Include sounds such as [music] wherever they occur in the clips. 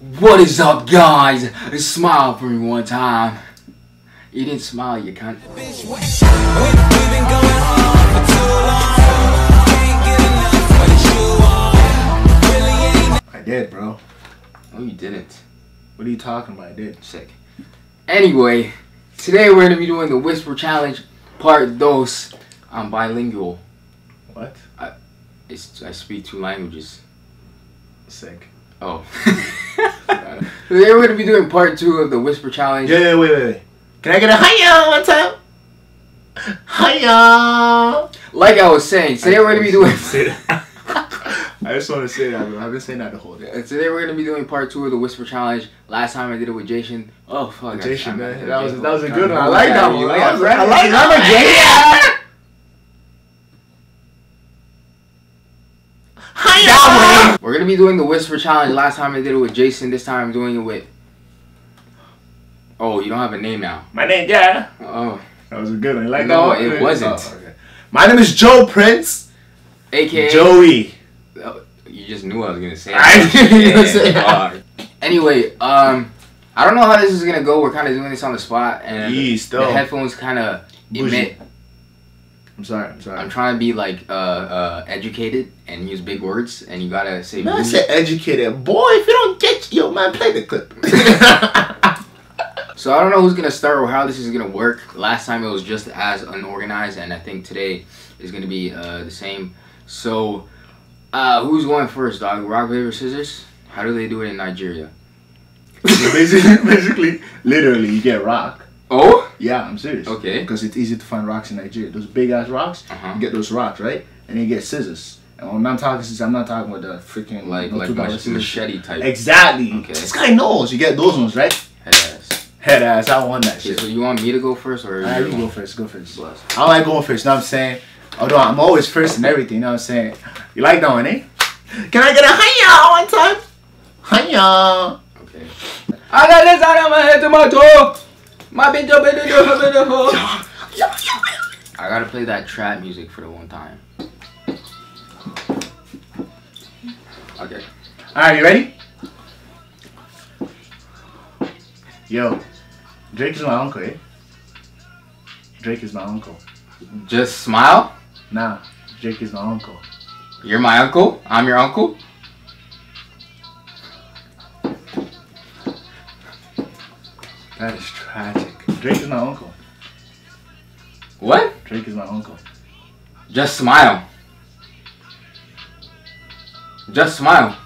What is up, guys? Smile for me one time. You didn't smile, you cunt. I did, bro. No, you didn't. What are you talking about? I did. Sick. Anyway, today we're gonna be doing the Whisper Challenge Part Dos. I'm bilingual. What? It's, I speak two languages. Sick. Oh. [laughs] today we're gonna be doing Part Two of the Whisper Challenge. Yeah, yeah, wait, wait, wait. Can I get a hiya one time? Hiya! Like I was saying, today we're gonna be doing. Say [laughs] that. I just want to say that, bro. I've been saying that the whole day. Uh, Today we're gonna be doing part two of the Whisper Challenge. Last time I did it with Jason. Oh fuck, Jason, man. That was that was a I- good one. I I- like that one. I like that? like I like that. Jason. Hiya! We're gonna be doing the Whisper Challenge. Last time I did it with Jason. This time I'm doing it with. Oh, you don't have a name now. My name, yeah. Oh, That was a good one. You like No, that one? it wasn't. Oh, okay. My name is Joe Prince. AKA. Joey. You just knew I was gonna say. I that. [laughs] knew you were [laughs] anyway, um, I don't know how this is gonna go. We're kind of doing this on the spot, and Yeast, the headphones kind of Bougie. emit. I'm sorry, I'm sorry. I'm trying to be like uh, uh, educated and use big words, and you gotta say. Man, I said educated. Boy, if you don't get yo, man, play the clip. [laughs] So I don't know who's gonna start or how this is gonna work. Last time it was just as unorganized, and I think today is gonna be uh, the same. So, uh, who's going first, dog? Rock paper scissors. How do they do it in Nigeria? Basically, [laughs] basically, literally, you get rock. Oh. Yeah, I'm serious. Okay. Because it's easy to find rocks in Nigeria. Those big ass rocks, Uh huh. you get those rocks, right? And then you get scissors. And when I'm talking scissors, I'm not talking about the freaking Like no like $2 mach- machete type Exactly. Okay. This guy knows. You get those ones, right? head ass. Head ass. I want that Okay, shit. so you want me to go first or you you go first. Go first. Bless. I like going first. You know what I'm saying? Although I'm always first in everything. You know what I'm saying? You like that one, eh? Can I get a hiya one time? Hiya. Okay. I got this out of my head to my toe. My bitch up in the door. [laughs] I gotta play that trap music for the one time. Okay. Alright, you ready? Yo, Drake is my uncle, eh? Drake is my uncle. Just smile. Nah, Drake is my uncle. You're my uncle. I'm your uncle. That is tragic. Drake is my uncle. What? Drake is my uncle. Just smile. Just smile.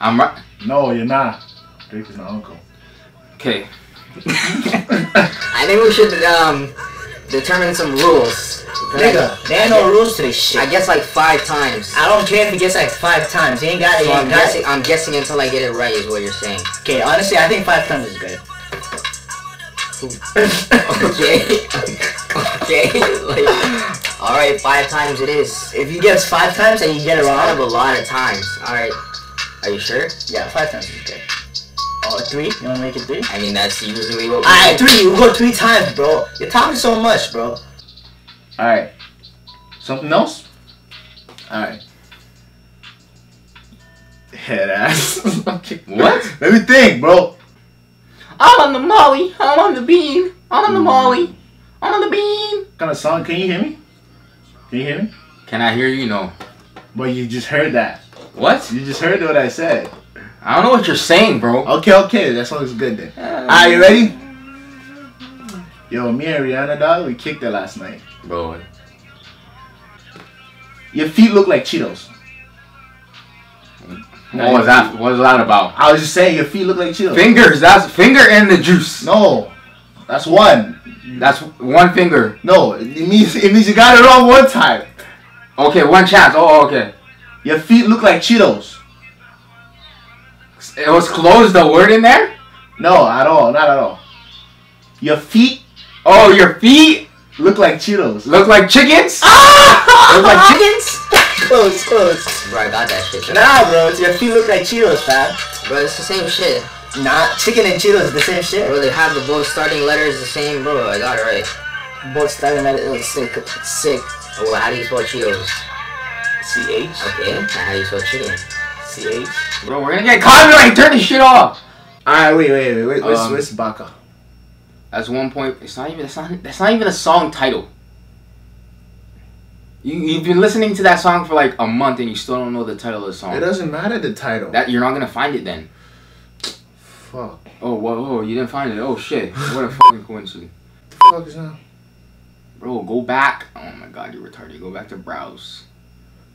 I'm right. No, you're not. Drake is my uncle. Okay. [laughs] I think we should um determine some rules. Nigga, there ain't no rules to this shit. I guess like five times. I don't care if he gets like five times. He ain't got it. So I'm guessing. it. I'm guessing until I get it right is what you're saying. Okay, honestly, I think five times is good. [laughs] Okay. okay. Like, all right, five times it is. If you guess five times and you get it It's kind of wrong, a lot of times. All right. Are you sure? yeah, five times is good. Oh, three? You wanna make it three? I mean, that's usually what we Alright, do. three. You go three times, bro. You're talking so much, bro. Alright. Something else? Alright. Head ass. [laughs] What? Let me think, bro. I'm on the molly. I'm on the bean. I'm on the mm. molly. I'm on the bean. What kind of song? Can you hear me? Can you hear me? Can I hear you? No. But you just heard that. What? You just heard what I said. I don't know what you're saying, bro. Okay, okay. That song is good then. Uh, Alright, you ready? Yo, me and Rihanna, dog, we kicked it last night. Bro. Your feet look like Cheetos. What was that? What was that about? I was just saying, your feet look like Cheetos. Fingers. That's finger in the juice. No, that's one. That's one finger. No, it means it means you got it wrong one time. Okay, one chance. Oh, okay. Your feet look like Cheetos. It was closed. The word in there. No, at all, not at all. Your feet Oh, your feet look like Cheetos. look like chickens. Ah! Look like chickens. [laughs] Close, close. Bro, I got that shit. Nah, bro. Your feet look like Cheetos, fam. Bro, it's the same shit. Nah, chicken and Cheetos is the same shit. Bro, they have the both starting letters the same, bro. I got it right. Both starting at it was sick. Sick. Oh, well, how do you spell Cheetos? C H Okay, now how do you spell chicken? CH. Bro, we're gonna get copyright. Turn this shit off. Alright, wait, wait, wait, wait. Where's, Um, where's Baka? That's one point. It's not even. That's not. That's not even a song title. You you've been listening to that song for like a month and you still don't know the title of the song. It doesn't matter the title. That you're not gonna find it then. Fuck. Oh whoa, whoa you didn't find it. Oh shit. What a [laughs] fucking coincidence. Fuck is that? Bro, go back. Oh my god, you're retarded. Go back to browse.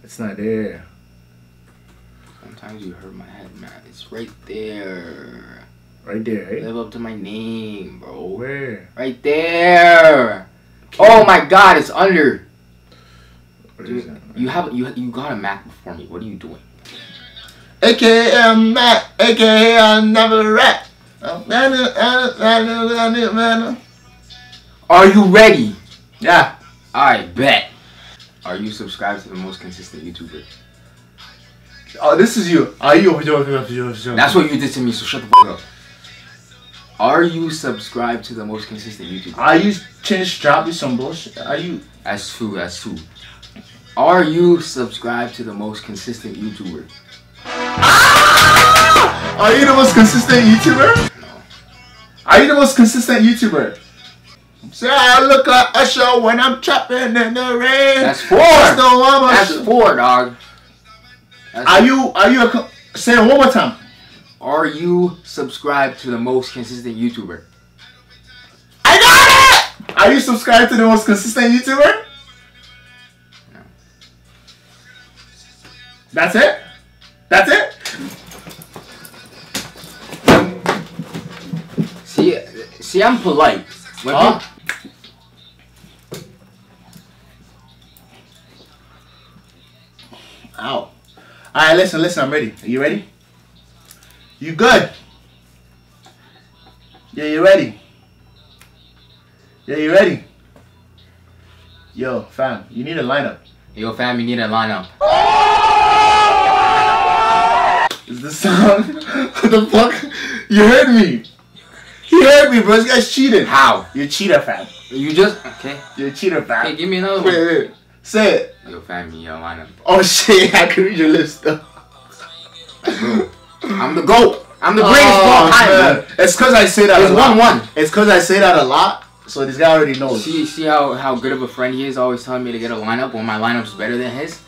It's not there. Sometimes you hurt my head, man. It's right there. Right there, eh? Live up to my name, bro. Where? Right there. Oh my god, it's under. Where is Dude, that? you have you you got a Mac before me. What are you doing? AKA I'm Matt, AKA I never rap. Man, man, man, man, man. Are you ready? Yeah. I bet. Are you subscribed to the most consistent YouTuber? Oh, this is you. Are you? That's That's what you did to me, so shut the fuck up. Are you subscribed to the most consistent YouTuber? Are you change drop you some bullshit? Are you? That's true, that's true. Are you subscribed to the most consistent YouTuber? Ah! Are you the most consistent YouTuber? No. Are you the most consistent YouTuber? Say I look like Usher when I'm trapping in the rain. That's four! That's the one my That's four, dog. That's- Are you? Are you? A, say it one more time. Are you subscribed to the most consistent YouTuber? I got it. Are you subscribed to the most consistent YouTuber? That's it. That's it. See, see, I'm polite. When Huh? Ow. All right, listen, listen. I'm ready. Are you ready? You good? Yeah, you ready? Yeah, you ready? Yo, fam, you need a lineup. Yo, fam, you need a lineup. Oh! Is this song? [laughs] what the fuck? You heard me. You heard me, bro. This guy's cheated. How? You're a cheater, fam. You just okay? You're a cheater, fam. Okay, give me another Wait, one. wait. Say it. Yo, fam, you need a lineup. Oh [laughs] shit, I can read your lips though. I'm the GOAT. I'm the greatest of all Oh, time. man. It's cause I say that It's a lot. one one. It's cause I say that a lot, so this guy already knows. See, see how how good of a friend he is, always telling me to get a lineup when my lineup's better than his.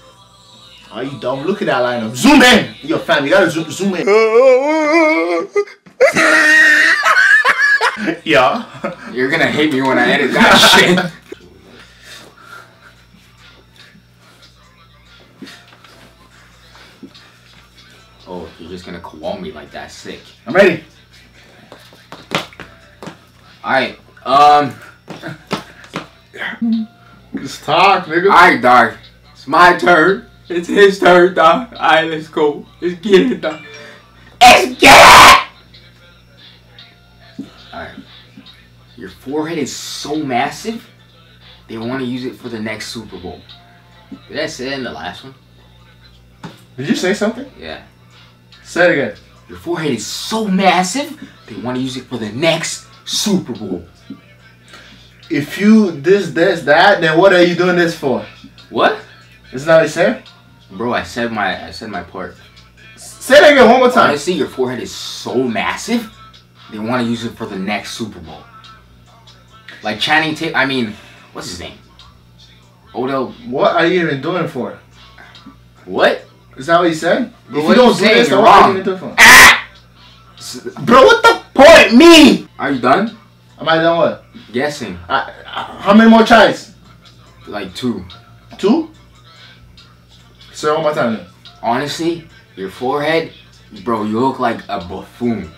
Are you dumb? Look at that lineup. Zoom in. Yo, fam, you gotta zoom, zoom in. [laughs] yeah. You're gonna hate me when I edit that [laughs] shit. Oh, you're just gonna call me like that, sick. I'm ready. Alright, um, Just talk, nigga. alright, dog. It's my turn. It's his turn, dog. Alright, let's go. Let's get it, dog. Let's get it! Alright. Your forehead is so massive, they want to use it for the next Super Bowl. Did I say that in the last one? Did you say something? Yeah. Say it again. Your forehead is so massive, they want to use it for the next Super Bowl. If you this, this, that, then what are you doing this for? What? Isn't that what you said? Bro, I said my I said my part. Say it again one more time. Honestly, your forehead is so massive, they want to use it for the next Super Bowl. Like Channing Tatum, I mean, what's his name? Odell. What are you even doing it for? What? Is that what you said? Bro, if you don't you do this, You're wrong. you even doing it for? Ah! Bro, what the point? Me? Are you done? Am I done what? Guessing. I, I, how many more tries? Like two. Two? Say one more time. Honestly, your forehead, bro, you look like a buffoon.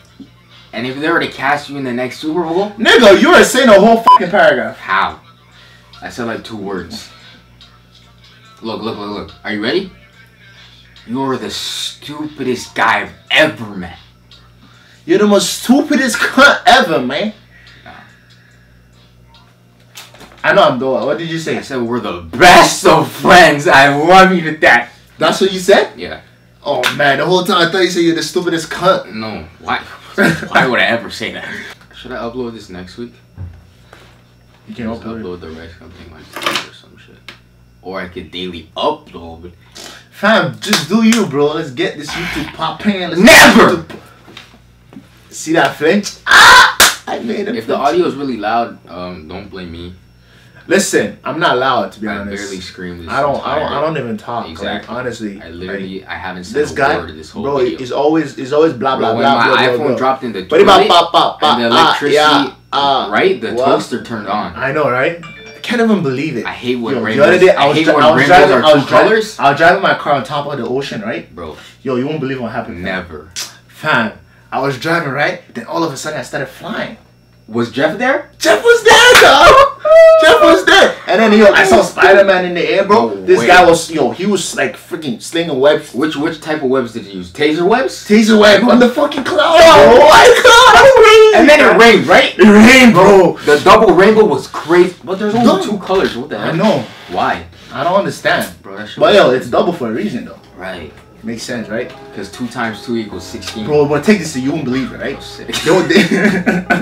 And if they were to cast you in the next Super Bowl, Nigga, you were saying a whole fucking paragraph. how? I said like two words. Look, look, look, look. Are you ready? You're the stupidest guy I've ever met. You're the most stupidest [laughs] cunt ever, man. I know I'm doing. What did you say? I say? said we're the best of friends. I love you to death. That's what you said? Yeah. Oh man, the whole time I thought you said you're the stupidest cunt. No. Why? Why would I ever say that? Should I upload this next week? You can Just upload upload the rest something like this or some shit. Or I could daily upload. Fam, just do you, bro. Let's get this YouTube popping. Let's Never! YouTube- See that flinch? Ah! I made it. If the audio is really loud, um, don't blame me. Listen, I'm not loud to be I honest. barely screamed. This I don't, I don't, I don't even talk. Exactly. Like, honestly, I like, literally, I haven't said this a guy, word this whole bro, video. is always, is always blah blah Bro, when blah. my blah, iPhone blah. dropped in the toilet, But pop pop pop. and the ah, electricity, yeah, ah. right? The what? toaster turned on. I know, right? I can't even believe it. I hate when Yo, the rainbows. other day I I hate when I was rainbows driving. are I was colors. I was driving my car on top of the ocean, right? Bro, Yo, you won't believe what happened. never. Fam, I was driving right. Then all of a sudden I started flying. Was Jeff there? Jeff was there, dog. Jeff was there. And then yo, I saw oh. Spider Man in the air, bro. No this way. guy was yo, he was like freaking slinging webs, Which which type of webs did you use? Taser webs? taser web on the fucking cloud. Oh my god! And then it rained, right? It rained, bro. The double rainbow was crazy. But there's only No. two colors. What the hell? I know. Why? I don't understand. Bro, that But yo, it's double for a reason though. Right. Makes sense, right? Because two times two equals 16. Bro, but take this to you won't believe it, right? Oh, sick. They, they, [laughs]